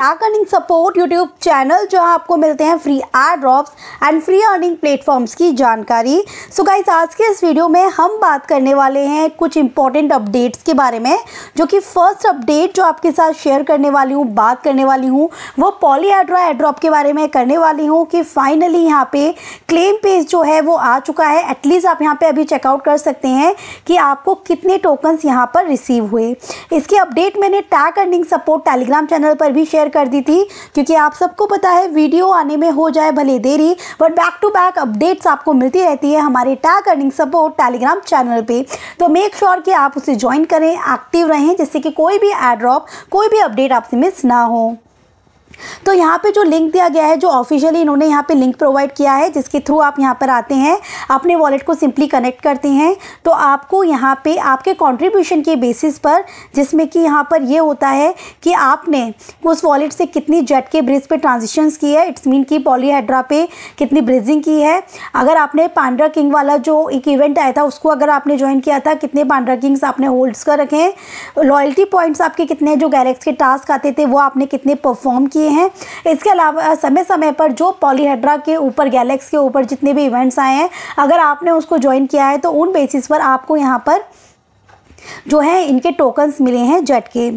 Tag earning support YouTube channel जहाँ आपको मिलते हैं free ad drops and free earning platforms की जानकारी। सो गाइस आज के इस वीडियो में हम बात करने वाले हैं कुछ इंपॉर्टेंट अपडेट्स के बारे में, जो कि फ़र्स्ट अपडेट जो आपके साथ शेयर करने वाली हूँ, बात करने वाली हूँ, वो पॉली एड्रा एड्रॉप के बारे में करने वाली हूँ कि फाइनली यहाँ पे क्लेम पेज जो है वो आ चुका है। एटलीस्ट आप यहाँ पे अभी चेकआउट कर सकते हैं कि आपको कितने टोकन्स यहाँ पर रिसीव हुए। इसकी अपडेट मैंने tag earning support telegram channel पर भी शेयर कर दी थी, क्योंकि आप सबको पता है, वीडियो आने में हो जाए भले देरी but back to back updates आपको मिलती रहती है हमारे tag earning support telegram channel पे। तो मेक श्योर sure कि आप उसे ज्वाइन करें एक्टिव रहें, जिससे कि कोई भी एड्रॉप कोई भी अपडेट आपसे मिस ना हो। तो यहाँ पे जो लिंक दिया गया है, जो ऑफिशियली इन्होंने यहाँ पे लिंक प्रोवाइड किया है, जिसके थ्रू आप यहाँ पर आते हैं, अपने वॉलेट को सिंपली कनेक्ट करते हैं तो आपको यहाँ पे आपके कंट्रीब्यूशन के बेसिस पर, जिसमें कि यहाँ पर ये होता है कि आपने उस वॉलेट से कितनी जेट के ब्रिज पे ट्रांजेक्शन्स की है इट्स मीन की पॉलीहाइड्रा पे कितनी ब्रिजिंग की है। अगर आपने पांड्रा किंग वाला जो एक इवेंट आया था, उसको अगर आपने ज्वाइन किया था, कितने पांड्रा किंग्स आपने होल्ड्स कर रखे हैं लॉयल्टी पॉइंट्स आपके कितने जो गैलेक्स के टास्क आते थे, वो आपने कितने परफॉर्म किए हैं। इसके अलावा समय समय पर जो पॉलीहेड्रा के ऊपर, गैलेक्स के ऊपर जितने भी इवेंट्स आए हैं, अगर आपने उसको ज्वाइन किया है तो उन बेसिस पर आपको यहाँ पर जो है, इनके टोकन्स मिले हैं जेट के।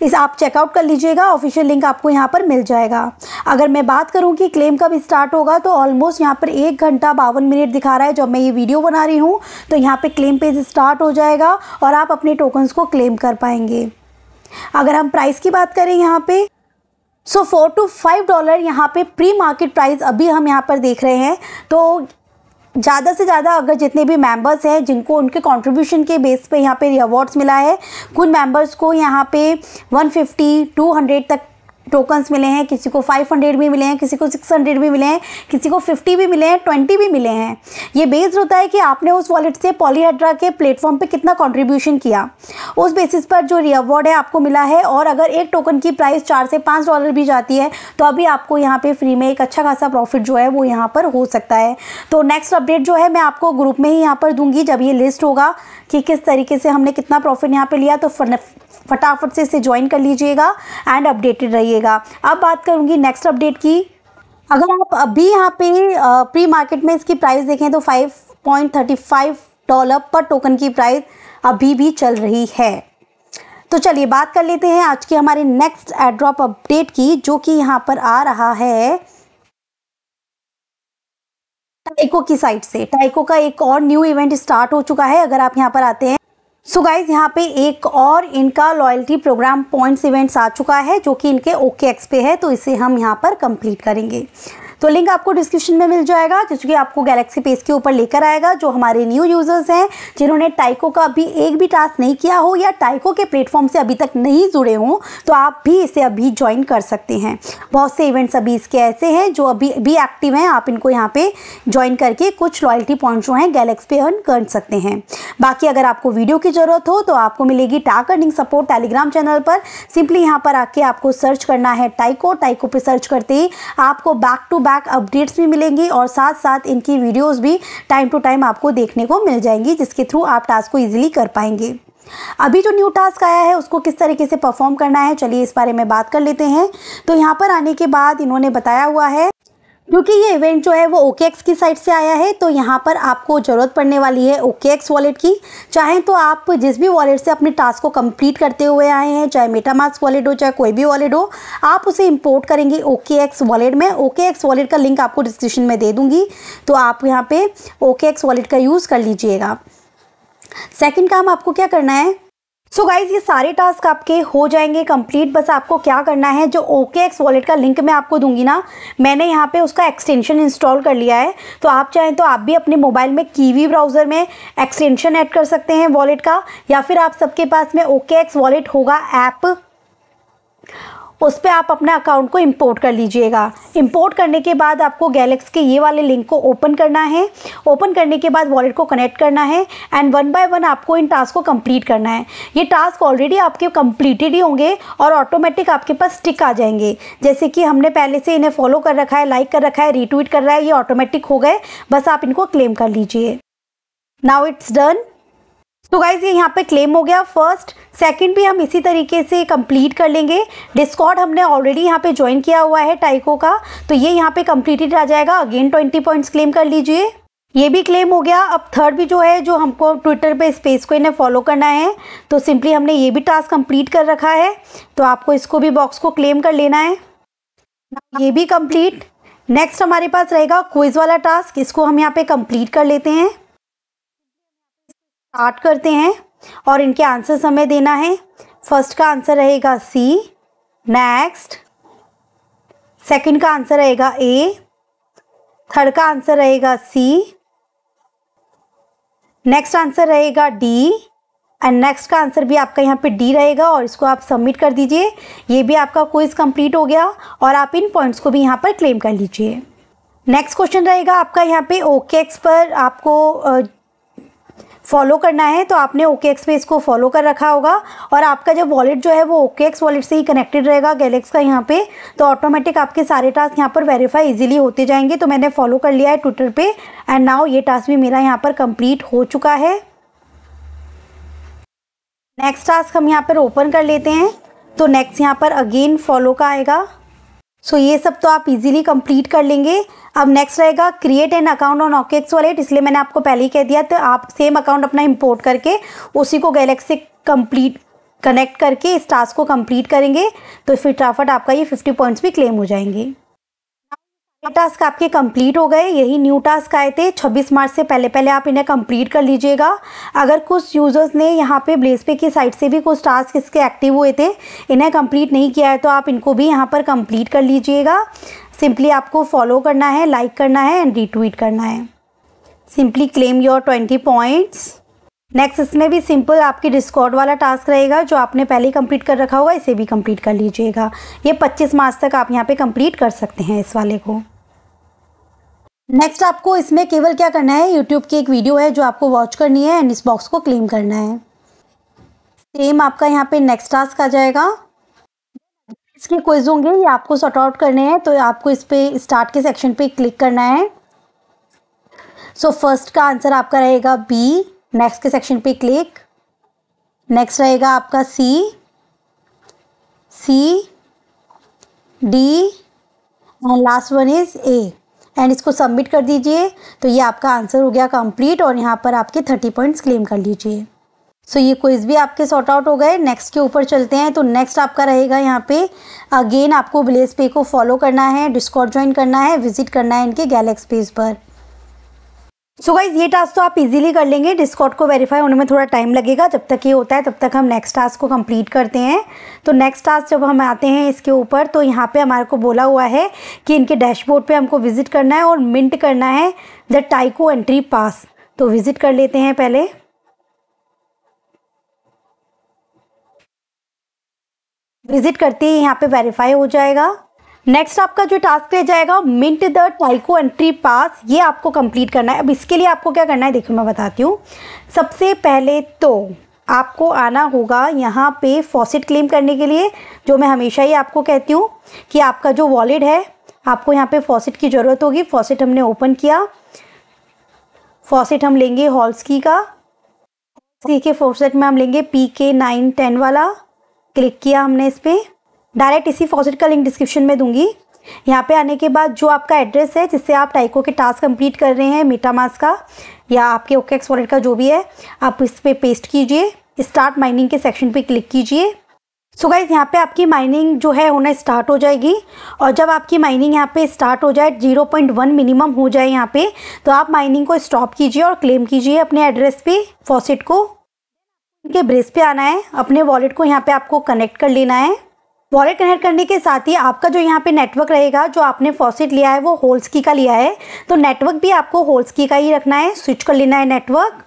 इस, आप चेकआउट कर लीजिएगा ऑफिशियल लिंक आपको यहाँ पर मिल जाएगा। अगर मैं बात करूँ कि क्लेम कब स्टार्ट होगा तो ऑलमोस्ट यहाँ पर एक घंटा बावन मिनट दिखा रहा है। जब मैं ये वीडियो बना रही हूँ तो यहाँ पे क्लेम पेज स्टार्ट हो जाएगा और आप अपने टोकन्स को क्लेम कर पाएँगे। अगर हम प्राइस की बात करें यहाँ पे so four to five dollar यहाँ पे प्री मार्केट प्राइस अभी हम यहाँ पर देख रहे हैं। तो ज़्यादा से ज़्यादा अगर जितने भी मेंबर्स हैं, जिनको उनके कंट्रीब्यूशन के बेस पे यहाँ पे अवार्ड्स मिला है कुछ मेंबर्स को यहाँ पे 150 200 तक टोकन्स मिले हैं, किसी को 500 भी मिले हैं, किसी को 600 भी मिले हैं, किसी को 50 भी मिले हैं 20 भी मिले हैं। ये बेस्ड होता है कि आपने उस वॉलेट से पॉलीहेड्रा के प्लेटफॉर्म पे कितना कंट्रीब्यूशन किया। उस बेसिस पर जो रिवॉर्ड है आपको मिला है और अगर एक टोकन की प्राइस चार से पाँच डॉलर भी जाती है तो अभी आपको यहाँ पर फ्री में एक अच्छा खासा प्रॉफिट जो है वो यहाँ पर हो सकता है। तो नेक्स्ट अपडेट जो है मैं आपको ग्रुप में ही यहाँ पर दूँगी, जब ये लिस्ट होगा कि किस तरीके से हमने कितना प्रॉफिट यहाँ पर लिया तो फटाफट से इसे ज्वाइन कर लीजिएगा एंड अपडेटेड रहिएगा। अब बात करूँगी नेक्स्ट अपडेट की। अगर आप अभी यहाँ पे प्री मार्केट में इसकी प्राइस देखें तो 5.35 डॉलर पर टोकन की प्राइस अभी भी चल रही है। तो चलिए बात कर लेते हैं आज की हमारे नेक्स्ट एड्रॉप अपडेट की, जो कि यहाँ पर आ रहा है। टाइको की साइड से। टाइको का एक और न्यू इवेंट स्टार्ट हो चुका है, अगर आप यहाँ पर आते हैं। सो गाइज़ यहाँ पे एक और इनका लॉयल्टी प्रोग्राम पॉइंट्स इवेंट्स आ चुका है, जो कि इनके ओके एक्स पे है तो इसे हम यहाँ पर कंप्लीट करेंगे। तो लिंक आपको डिस्क्रिप्शन में मिल जाएगा जिसकी आपको गैलेक्सी पेज के ऊपर लेकर आएगा, जो हमारे न्यू यूज़र्स हैं, जिन्होंने टाइको का अभी एक भी टास्क नहीं किया हो या टाइको के प्लेटफॉर्म से अभी तक नहीं जुड़े हों तो आप भी इसे अभी ज्वाइन कर सकते हैं। बहुत से इवेंट्स अभी इसके ऐसे हैं, जो अभी भी एक्टिव हैं, आप इनको यहाँ पे ज्वाइन करके कुछ लॉयल्टी पॉइंट जो हैं गैलेक्स पे अर्न कर सकते हैं। बाकी अगर आपको वीडियो की ज़रूरत हो तो आपको मिलेगी tag earning support telegram channel पर। सिंपली यहाँ पर आके आपको सर्च करना है टाइको टाइको पे सर्च करते ही आपको back to back back updates भी मिलेंगी और साथ साथ इनकी वीडियोस भी टाइम टू टाइम आपको देखने को मिल जाएँगी, जिसके थ्रू आप टास्क को ईजिली कर पाएँगे। अभी जो न्यू टास्क आया है, उसको किस तरीके से परफॉर्म करना है, चलिए इस बारे में बात कर लेते हैं। तो यहाँ पर आने के बाद इन्होंने बताया हुआ है क्योंकि ये इवेंट जो है वो ओके की साइड से आया है तो यहाँ पर आपको ज़रूरत पड़ने वाली है ओके वॉलेट की। चाहे तो आप जिस भी वॉलेट से अपने टास्क को कंप्लीट करते हुए आए हैं, चाहे मेटामास्क वॉलेट हो, चाहे कोई भी वॉलेट हो, आप उसे इंपोर्ट करेंगे ओके वॉलेट में। ओके वॉलेट का लिंक आपको डिस्क्रिप्शन में दे दूँगी तो आप यहाँ पे ओके वॉलेट का यूज़ कर लीजिएगा। सेकेंड काम आपको क्या करना है? सो so गाइज़ ये सारे टास्क आपके हो जाएँगे कंप्लीट बस आपको क्या करना है, जो ओके एक्स वॉलेट का लिंक मैं आपको दूँगी ना, मैंने यहाँ पे उसका एक्सटेंशन इंस्टॉल कर लिया है। तो आप चाहें तो आप भी अपने मोबाइल में कीवी ब्राउज़र में एक्सटेंशन ऐड कर सकते हैं वॉलेट का, या फिर आप सबके पास में ओके एक्स वॉलेट होगा ऐप उस पर आप अपने अकाउंट को इंपोर्ट कर लीजिएगा। इंपोर्ट करने के बाद आपको गैलेक्स के ये वाले लिंक को ओपन करना है। ओपन करने के बाद वॉलेट को कनेक्ट करना है एंड वन बाय वन आपको इन टास्क को कंप्लीट करना है। ये टास्क ऑलरेडी आपके कंप्लीटेड ही होंगे और ऑटोमेटिक आपके पास स्टिक आ जाएँगे। जैसे कि हमने पहले से इन्हें फॉलो कर रखा है लाइक कर रखा है रीट्वीट कर रहा है, ये ऑटोमेटिक हो गए। बस आप इनको क्लेम कर लीजिए। नाउ इट्स डन तो गाइज़ ये यहाँ पे क्लेम हो गया। फ़र्स्ट सेकंड भी हम इसी तरीके से कंप्लीट कर लेंगे। डिस्कॉर्ड हमने ऑलरेडी यहाँ पे ज्वाइन किया हुआ है टाइको का। तो ये यहाँ पे कंप्लीटेड आ जाएगा। अगेन ट्वेंटी पॉइंट्स क्लेम कर लीजिए। ये भी क्लेम हो गया। अब थर्ड भी जो है, जो हमको ट्विटर पे स्पेस को इन्हें फॉलो करना है तो सिंपली हमने ये भी टास्क कंप्लीट कर रखा है। तो आपको इसको भी बॉक्स को क्लेम कर लेना है। ये भी कंप्लीट नेक्स्ट हमारे पास रहेगा क्विज वाला टास्क इसको हम यहाँ पे कंप्लीट कर लेते हैं। स्टार्ट करते हैं और इनके आंसर हमें देना है। फ़र्स्ट का आंसर रहेगा सी, नेक्स्ट। सेकंड का आंसर रहेगा ए, थर्ड का आंसर रहेगा सी, नेक्स्ट आंसर रहेगा डी, एंड नेक्स्ट का आंसर भी आपका यहाँ पे डी रहेगा और इसको आप सबमिट कर दीजिए। ये भी आपका क्विज कंप्लीट हो गया और आप इन पॉइंट्स को भी यहाँ पर क्लेम कर लीजिए। नेक्स्ट क्वेश्चन रहेगा आपका यहाँ पे ओके पर। आपको फॉलो करना है तो आपने ओके एक्स पे इसको फॉलो कर रखा होगा और आपका जब वॉलेट जो है वो ओके एक्स वॉलेट से ही कनेक्टेड रहेगा, गैलेक्स का यहाँ पे तो ऑटोमेटिक आपके सारे टास्क यहाँ पर वेरीफाई इजीली होते जाएँगे। तो मैंने फॉलो कर लिया है ट्विटर पे एंड नाउ ये टास्क भी मेरा यहाँ पर कंप्लीट हो चुका है। नेक्स्ट टास्क हम यहाँ पर ओपन कर लेते हैं तो नेक्स्ट यहाँ पर अगेन फॉलो का आएगा। सो so, ये सब तो आप इजीली कंप्लीट कर लेंगे। अब नेक्स्ट रहेगा create an account on OKX wallet इसलिए मैंने आपको पहले ही कह दिया तो आप सेम अकाउंट अपना इंपोर्ट करके उसी को गैलेक्सी कंप्लीट कनेक्ट करके इस टास्क को कंप्लीट करेंगे तो फिर फटाफट आपका ये फिफ्टी पॉइंट्स भी क्लेम हो जाएँगे। टास्क आपके कंप्लीट हो गए, यही न्यू टास्क आए थे। 26 मार्च से पहले पहले आप इन्हें कंप्लीट कर लीजिएगा। अगर कुछ यूज़र्स ने यहाँ पे ब्लेसपे की साइट से भी कुछ टास्क इसके एक्टिव हुए थे, इन्हें कंप्लीट नहीं किया है तो आप इनको भी यहाँ पर कंप्लीट कर लीजिएगा। सिंपली आपको फॉलो करना है लाइक करना है एंड रीट्वीट करना है। Simply claim your twenty points next इसमें भी सिंपल आपकी डिस्कॉर्ड वाला टास्क रहेगा, जो आपने पहले ही कंप्लीट कर रखा होगा, इसे भी कंप्लीट कर लीजिएगा। ये 25 मार्च तक आप यहाँ पे कंप्लीट कर सकते हैं इस वाले को। नेक्स्ट आपको इसमें केवल क्या करना है? यूट्यूब की एक वीडियो है जो आपको वॉच करनी है एंड इस बॉक्स को क्लेम करना है। सेम आपका यहाँ पे नेक्स्ट टास्क आ जाएगा। इसके क्विज होंगे ये आपको सॉर्ट आउट करने हैं तो आपको इस पर स्टार्ट के सेक्शन पे क्लिक करना है। सो so, फ़र्स्ट का आंसर आपका रहेगा बी नेक्स्ट के सेक्शन पे क्लिक नेक्स्ट रहेगा आपका C C D and last one is A and इसको सबमिट कर दीजिए। तो ये आपका आंसर हो गया कंप्लीट और यहाँ पर आपके थर्टी पॉइंट्स क्लेम कर लीजिए। सो so, ये क्विज भी आपके सॉर्ट आउट हो गए। नेक्स्ट के ऊपर चलते हैं। तो नेक्स्ट आपका रहेगा यहाँ पे। अगेन आपको ब्लेस पे को फॉलो करना है डिस्कॉर्ड ज्वाइन करना है विज़िट करना है इनके गैलेक्स पेज पर। सो गाइज़ ये टास्क तो आप इजीली कर लेंगे। डिस्कॉट को वेरीफाई होने में थोड़ा टाइम लगेगा। जब तक ये होता है, तब तक हम नेक्स्ट टास्क को कंप्लीट करते हैं। तो नेक्स्ट टास्क जब हम आते हैं इसके ऊपर तो यहाँ पे हमारे को बोला हुआ है कि इनके डैशबोर्ड पे हमको विज़िट करना है और मिंट करना है द टाइको एंट्री पास तो विज़िट कर लेते हैं पहले। विज़िट करते ही यहाँ पे वेरीफाई हो जाएगा। नेक्स्ट आपका जो टास्क रह जाएगा mint the Taiko entry pass ये आपको कंप्लीट करना है। अब इसके लिए आपको क्या करना है, देखो मैं बताती हूँ। सबसे पहले तो आपको आना होगा यहाँ पे फॉसिट क्लेम करने के लिए, जो मैं हमेशा ही आपको कहती हूँ कि आपका जो वॉलेट है, आपको यहाँ पे फॉसिट की ज़रूरत होगी। फॉसिट हमने ओपन किया। फॉसिट हम लेंगे हॉल्स की। का के फॉसिट में हम लेंगे पी के नाइन टेन वाला। क्लिक किया हमने इस पर डायरेक्ट इसी फॉसिट का लिंक डिस्क्रिप्शन में दूँगी। यहाँ पे आने के बाद जो आपका एड्रेस है, जिससे आप टाइको के टास्क कंप्लीट कर रहे हैं मीटामास का, या आपके ओकेक्स वॉलेट का जो भी है, आप इस पर पे पेस्ट कीजिए। स्टार्ट माइनिंग के सेक्शन पे क्लिक कीजिए। सो गाइज़ यहाँ पे आपकी माइनिंग जो है, होना स्टार्ट हो जाएगी। और जब आपकी माइनिंग यहाँ पे स्टार्ट हो जाए 0.1 मिनिमम हो जाए यहाँ पे तो आप माइनिंग को स्टॉप कीजिए और क्लेम कीजिए अपने एड्रेस पे फॉसिट को। इनके ब्रेस पे आना है, अपने वॉलेट को यहाँ पे आपको कनेक्ट कर लेना है। वॉलेट कनेक्ट करने के साथ ही आपका जो यहाँ पे नेटवर्क रहेगा, जो आपने फॉसिट लिया है, वो होल्स की का लिया है। तो नेटवर्क भी आपको होल्स की का ही रखना है। स्विच कर लेना है नेटवर्क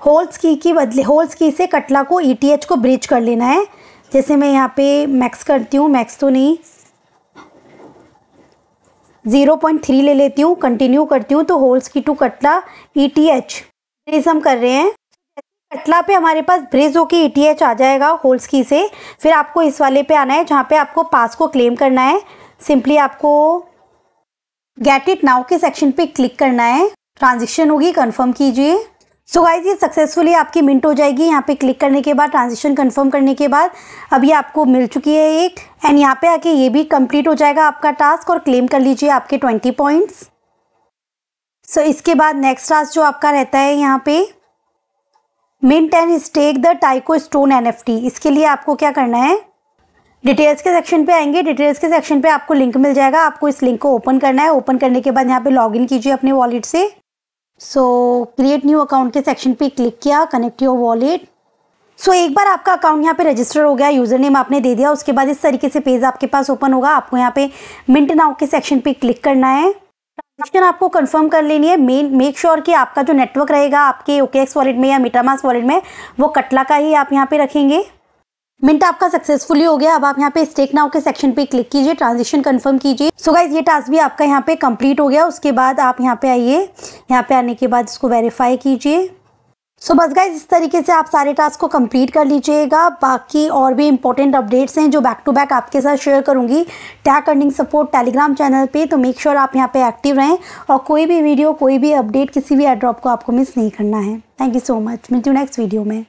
होल्स की की बदले होल्स की से कटला को ई e को ब्रिज कर लेना है। जैसे मैं यहाँ पे मैक्स करती हूँ मैक्स तो नहीं। ज़ीरो पॉइंट थ्री ले लेती हूँ कंटिन्यू करती हूँ तो Holesky to Katla E T H हम कर रहे हैं। कटला पे हमारे पास ब्रिज होके ई आ जाएगा होल्स की से। फिर आपको इस वाले पे आना है, जहाँ पे आपको पास को क्लेम करना है। सिंपली आपको गेट इट नाउ के सेक्शन पे क्लिक करना है। ट्रांजेक्शन होगी कंफर्म कीजिए। सो गाइज़ ये सक्सेसफुली आपकी मिंट हो जाएगी। यहाँ पे क्लिक करने के बाद ट्रांजेक्शन कंफर्म करने के बाद ये आपको मिल चुकी है एक। एंड यहाँ पे आके ये भी कंप्लीट हो जाएगा आपका टास्क और क्लेम कर लीजिए आपके ट्वेंटी पॉइंट्स। सो इसके बाद नेक्स्ट टास्क जो आपका रहता है यहाँ पे mint and stake the Taiko stone NFT इसके लिए आपको क्या करना है? डिटेल्स के सेक्शन पे आएँगे। डिटेल्स के सेक्शन पे आपको लिंक मिल जाएगा। आपको इस लिंक को ओपन करना है। ओपन करने के बाद यहाँ पे लॉगिन कीजिए अपने वॉलेट से। सो क्रिएट न्यू अकाउंट के सेक्शन पे क्लिक किया। कनेक्ट योर वॉलेट सो एक बार आपका अकाउंट यहाँ पे रजिस्टर हो गया। यूज़र नेम आपने दे दिया। उसके बाद इस तरीके से पेज आपके पास ओपन होगा। आपको यहाँ पे मिंट नाउ के सेक्शन पे क्लिक करना है। ट्रांजेक्शन आपको कंफर्म कर लेनी है मेन मेक श्योर कि आपका जो नेटवर्क रहेगा आपके ओकेएक्स वॉलेट में या मीटामास वॉलेट में, वो कटला का ही आप यहाँ पे रखेंगे। मिनट आपका सक्सेसफुली हो गया। अब आप यहाँ पे स्टेक नाउ के सेक्शन पे क्लिक कीजिए ट्रांजेक्शन कंफर्म कीजिए। सो गाइज़ ये टास्क भी आपका यहाँ पे कंप्लीट हो गया। उसके बाद आप यहाँ पे आइए। यहाँ पे आने के बाद इसको वेरीफाई कीजिए। सो बस गाइज़ इस तरीके से आप सारे टास्क को कंप्लीट कर लीजिएगा। बाकी और भी इंपॉर्टेंट अपडेट्स हैं जो बैक टू बैक आपके साथ शेयर करूँगी। Tag earning support telegram channel पे तो मेक श्योर sure आप यहाँ पे एक्टिव रहें और कोई भी वीडियो कोई भी अपडेट किसी भी एड्रॉप को आपको मिस नहीं करना है। थैंक यू सो मच मिलती हूँ नेक्स्ट वीडियो में।